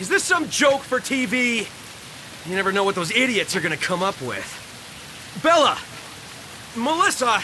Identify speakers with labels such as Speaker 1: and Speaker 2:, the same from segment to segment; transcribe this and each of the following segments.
Speaker 1: Is this some joke for TV? You never know what those idiots are gonna come up with. Bella! Melissa!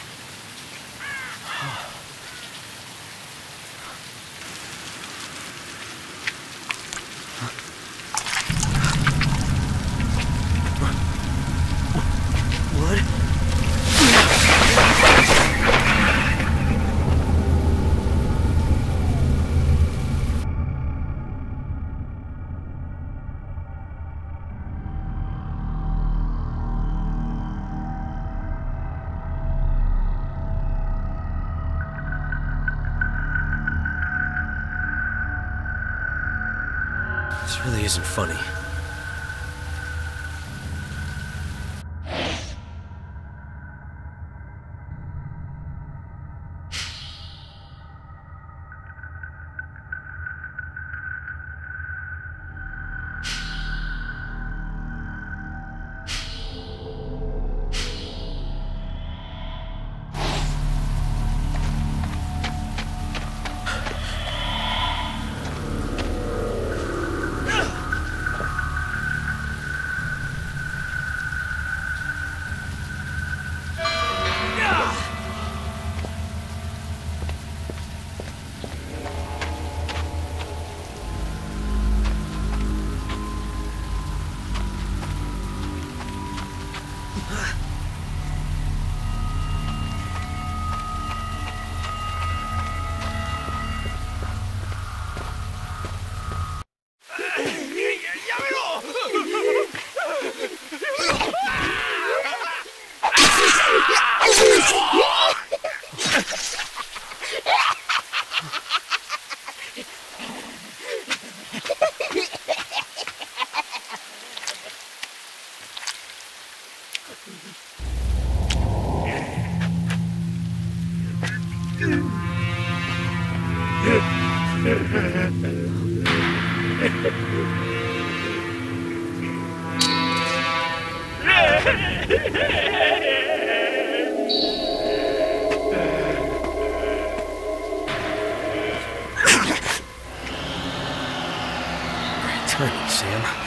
Speaker 1: him.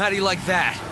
Speaker 1: How do you like that?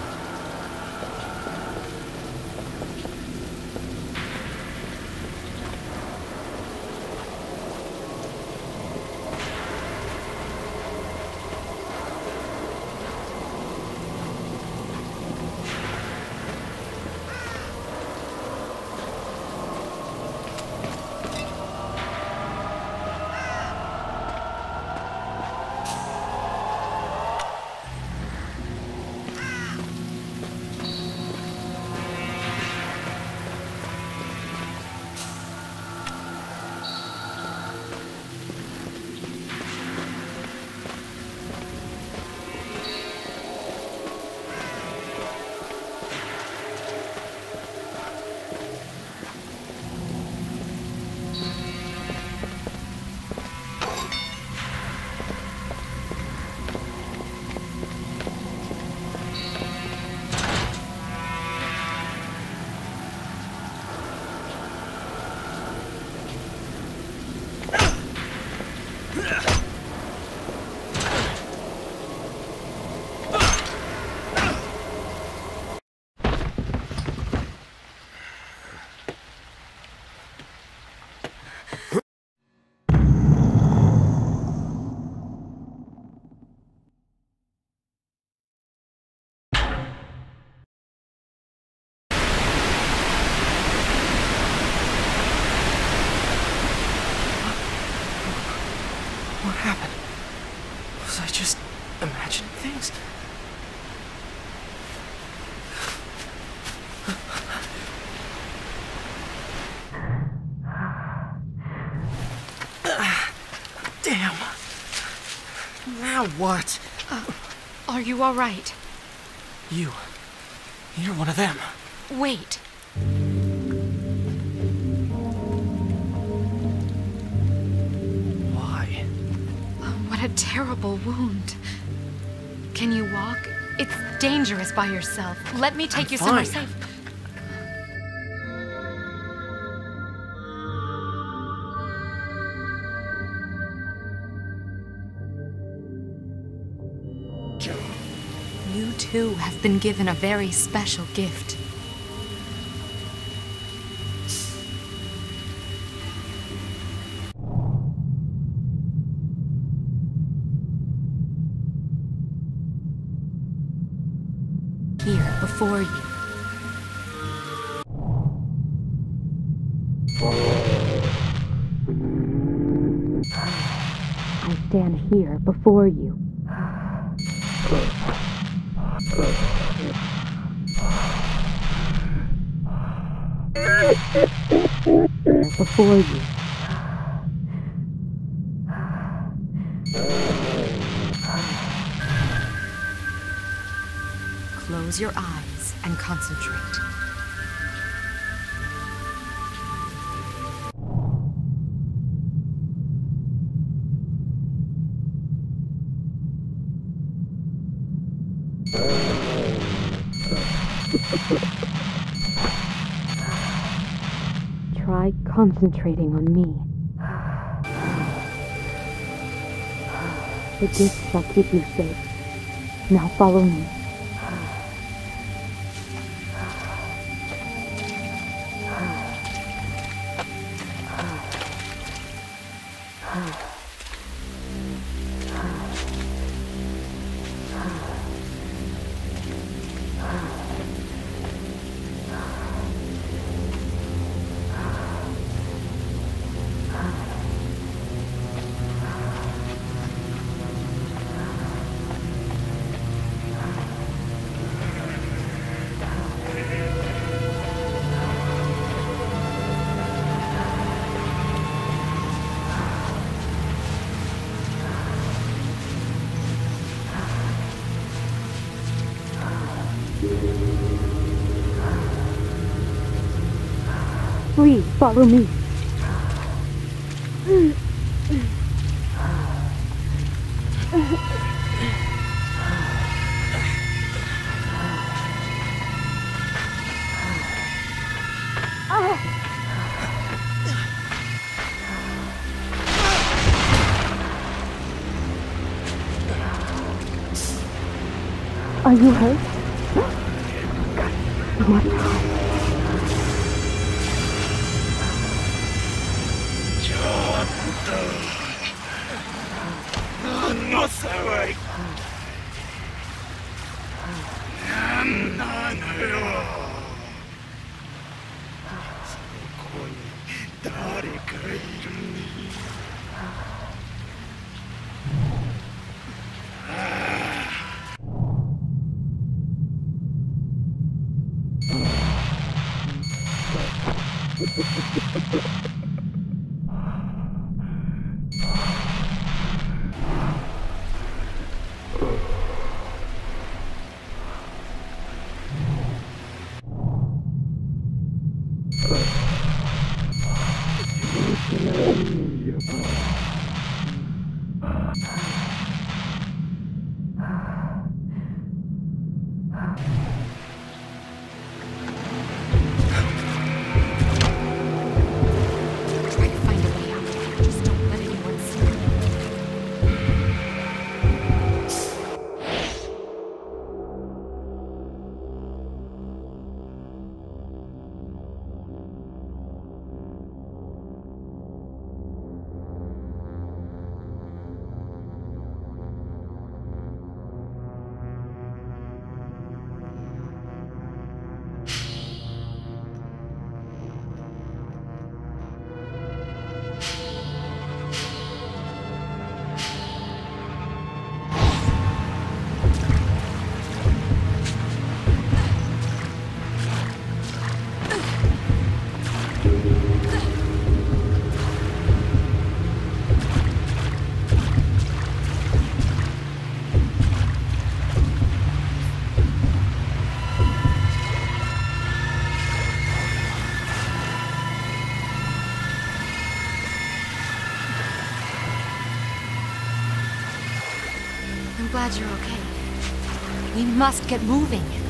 Speaker 2: What? Uh,
Speaker 3: are you all right?
Speaker 2: You. You're one of them.
Speaker 3: Wait.
Speaker 2: Why?
Speaker 3: Uh, what a terrible wound. Can you walk? It's dangerous by yourself. Let me take
Speaker 2: I'm
Speaker 3: you somewhere safe. You too have been given a very special gift. Before you. Close your eyes and concentrate. Concentrating on me. The gift shall keep you safe. Now follow me. Follow me.
Speaker 4: Are you hurt?
Speaker 5: 何の騒ぎ？何なのよ。
Speaker 3: Yeah. must get moving.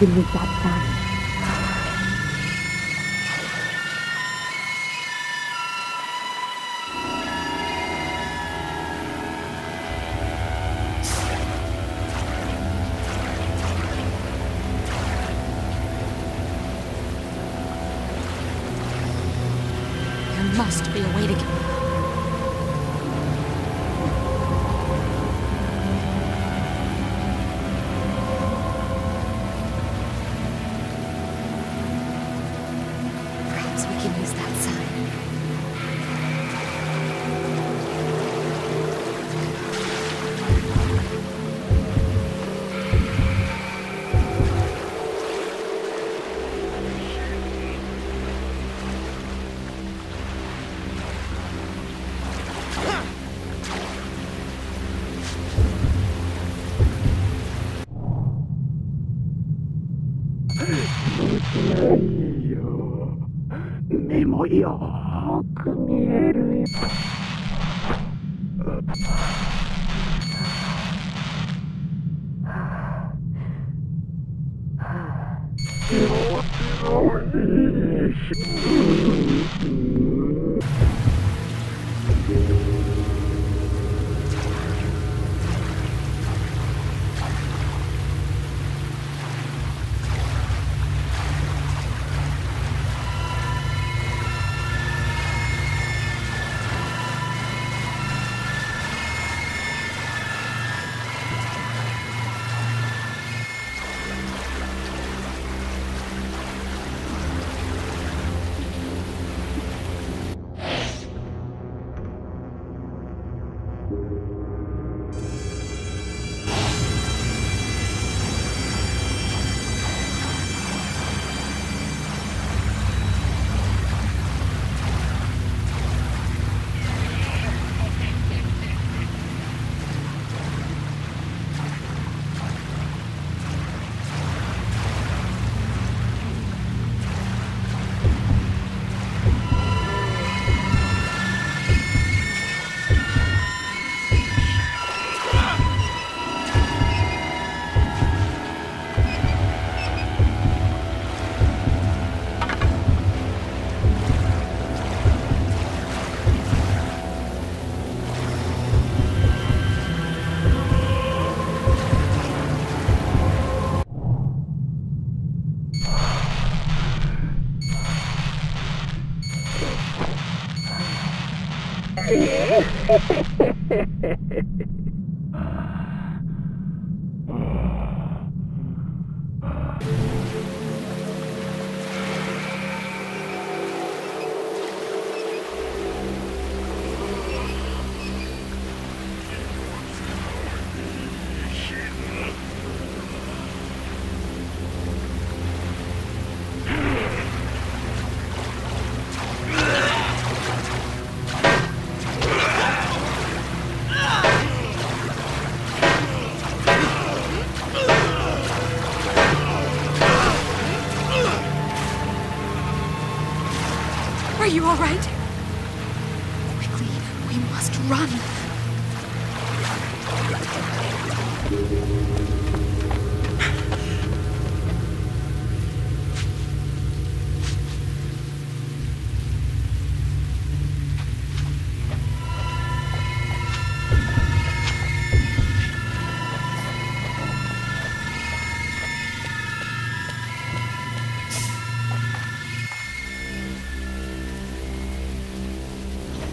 Speaker 3: Ilmu. Radio.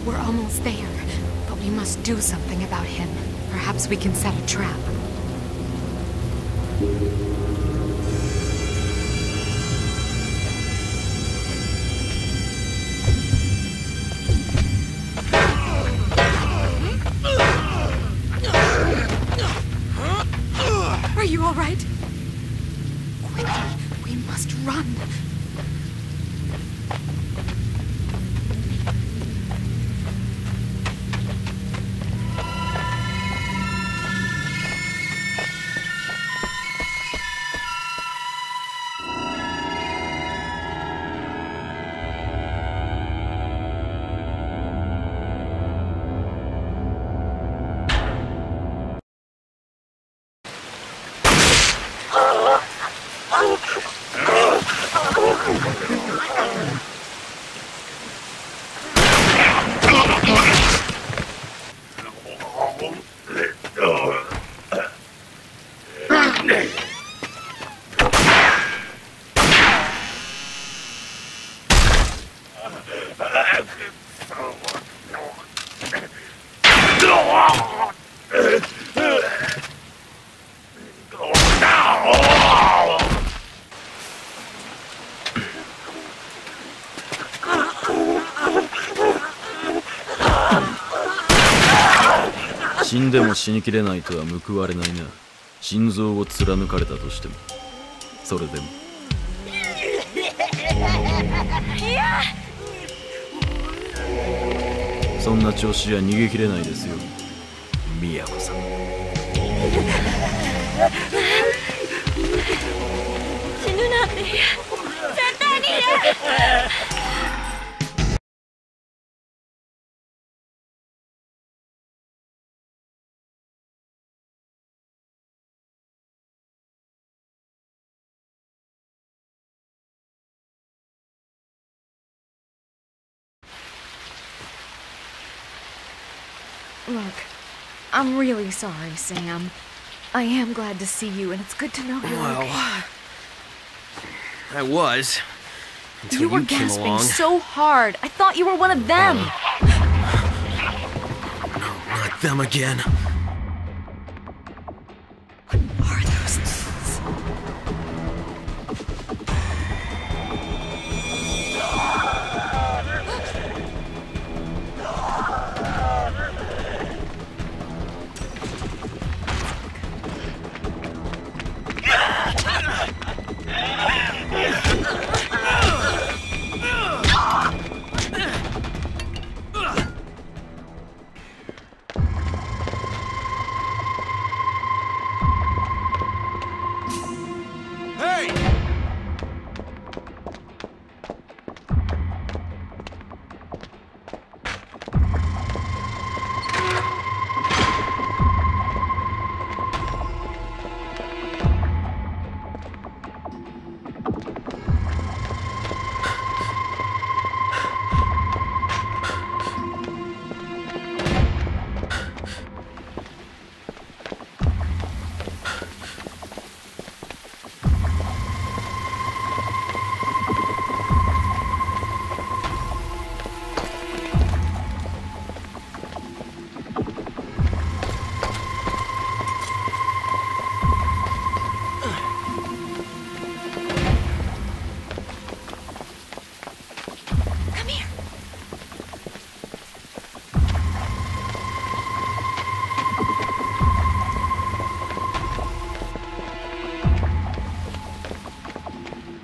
Speaker 3: We're almost there, but we must do something about him. Perhaps we can set a trap.
Speaker 6: 死んでも死にきれないとは報われないな。心臓を貫かれたとしても。それでも。そんな調子じゃ逃げきれないですよ。宮子さん。
Speaker 7: 死ぬなんて絶対に嫌
Speaker 3: I'm really sorry, Sam. I am glad to see you, and it's good to know you're
Speaker 1: Well,
Speaker 3: okay.
Speaker 1: I was. Until
Speaker 3: You
Speaker 1: you,
Speaker 3: were
Speaker 1: came
Speaker 3: gasping
Speaker 1: along.
Speaker 3: so hard. I thought you were one of them.
Speaker 1: Oh, not them again.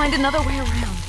Speaker 3: find another way around.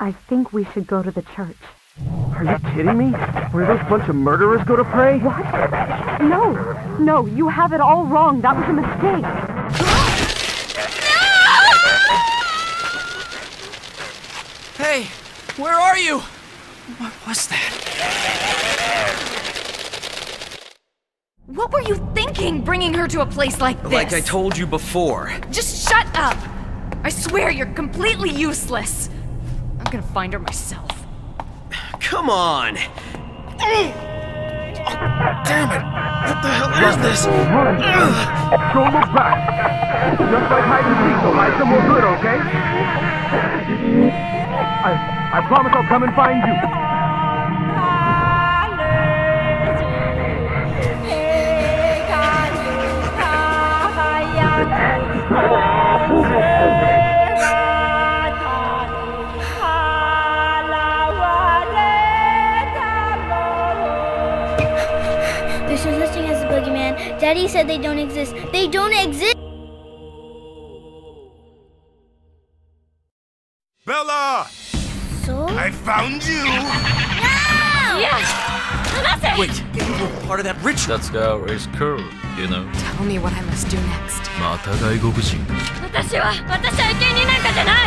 Speaker 4: I think we should go to the church.
Speaker 5: Are you kidding me? Where those bunch of murderers go to pray?
Speaker 4: What? No, no, you have it all wrong. That was a mistake. No!
Speaker 2: Hey, where are you? What was that?
Speaker 3: What were you thinking bringing her to a place like this?
Speaker 1: Like I told you before.
Speaker 3: Just shut up! I swear you're completely useless. I'm gonna find her myself.
Speaker 1: Come on!
Speaker 2: Oh, Damn it! What the hell is this?
Speaker 5: Don't look back. Just like hide and seek, so hide somewhere good, okay? I, I promise I'll come and find you.
Speaker 7: said they don't exist. They don't exist!
Speaker 8: Bella!
Speaker 7: So?
Speaker 8: I found you!
Speaker 2: Wait, you were part of that ritual.
Speaker 6: That's how it's cool, you know.
Speaker 3: Tell me what I must do next.
Speaker 6: また外国人か。
Speaker 7: 私は、私は生贄なんかじゃない